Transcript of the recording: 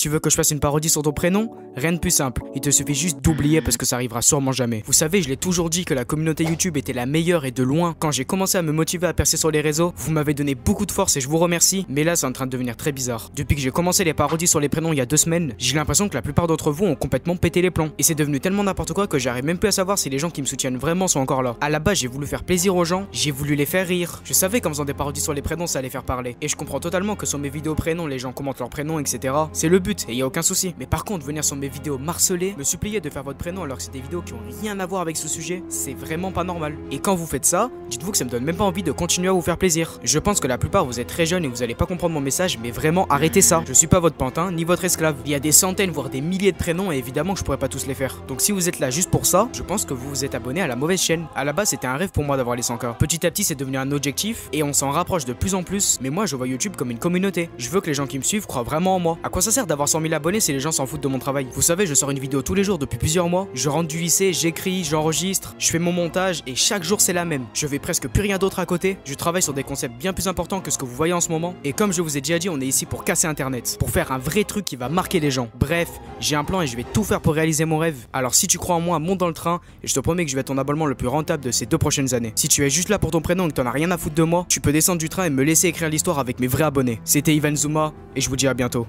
Tu veux que je fasse une parodie sur ton prénom? Rien de plus simple, il te suffit juste d'oublier parce que ça arrivera sûrement jamais. Vous savez, je l'ai toujours dit que la communauté YouTube était la meilleure et de loin. Quand j'ai commencé à me motiver à percer sur les réseaux, vous m'avez donné beaucoup de force et je vous remercie, mais là c'est en train de devenir très bizarre. Depuis que j'ai commencé les parodies sur les prénoms il y a deux semaines, j'ai l'impression que la plupart d'entre vous ont complètement pété les plombs. Et c'est devenu tellement n'importe quoi que j'arrive même plus à savoir si les gens qui me soutiennent vraiment sont encore là. À la base, j'ai voulu faire plaisir aux gens, j'ai voulu les faire rire. Je savais qu'en faisant des parodies sur les prénoms, ça allait faire parler. Et je comprends totalement que sur mes vidéos prénoms, les gens commentent leur prénom, etc. C'est le but et y a aucun souci. Mais par contre, venir sur mes vidéos marceler, me supplier de faire votre prénom alors que c'est des vidéos qui ont rien à voir avec ce sujet, c'est vraiment pas normal. Et quand vous faites ça, dites-vous que ça me donne même pas envie de continuer à vous faire plaisir. Je pense que la plupart vous êtes très jeunes et vous allez pas comprendre mon message, mais vraiment arrêtez ça. Je suis pas votre pantin ni votre esclave. Il y a des centaines voire des milliers de prénoms et évidemment que je pourrais pas tous les faire. Donc si vous êtes là juste pour ça, je pense que vous vous êtes abonné à la mauvaise chaîne. À la base, c'était un rêve pour moi d'avoir les 100K. Petit à petit, c'est devenu un objectif et on s'en rapproche de plus en plus. Mais moi, je vois YouTube comme une communauté. Je veux que les gens qui me suivent croient vraiment en moi. À quoi ça sert d'avoir 100 000 abonnés si les gens s'en foutent de mon travail Vous savez, je sors une vidéo tous les jours depuis plusieurs mois. Je rentre du lycée, j'écris, j'enregistre, je fais mon montage et chaque jour c'est la même. Je fais presque plus rien d'autre à côté. Je travaille sur des concepts bien plus importants que ce que vous voyez en ce moment. Et comme je vous ai déjà dit, on est ici pour casser Internet, pour faire un vrai truc qui va marquer les gens. Bref, j'ai un plan et je vais tout faire pour réaliser mon rêve. Alors si tu crois en moi, monte dans le train et je te promets que je vais être ton abonnement le plus rentable de ces deux prochaines années. Si tu es juste là pour ton prénom et que t'en as rien à foutre de moi, tu peux descendre du train et me laisser écrire l'histoire avec mes vrais abonnés. C'était Ivan Zuma et je vous dis à bientôt.